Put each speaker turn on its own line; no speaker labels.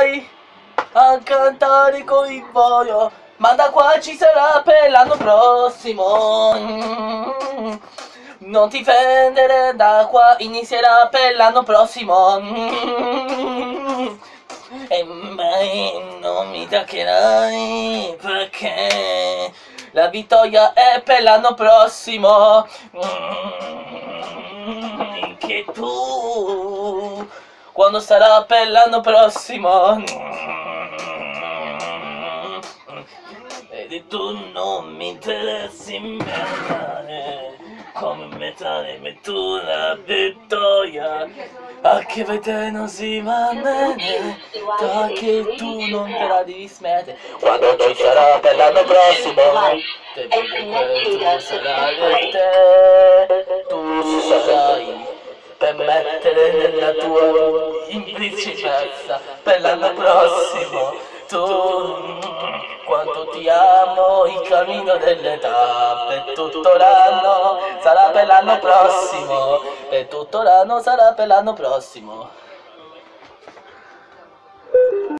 mancherai a cantare con il voglio, ma da qua ci sarà per l'anno prossimo. Non ti fendere da qua, inizierà per l'anno prossimo. E mai non mi taccherai perché la vittoria è per l'anno prossimo. Che tu, quando sarà per l'anno prossimo. E tu non mi interessi mettere come mettere metto la vittoria. Anche per te non si va bene. Perché tu non te la devi smettere quando ci sarà per l'anno prossimo. Te vedo tu sarai per te per mettere nella tua principessa per l'anno prossimo. Tu quanto ti amo il cammino dell'età per tutto l'anno sarà per l'anno prossimo per tutto l'anno sarà per l'anno prossimo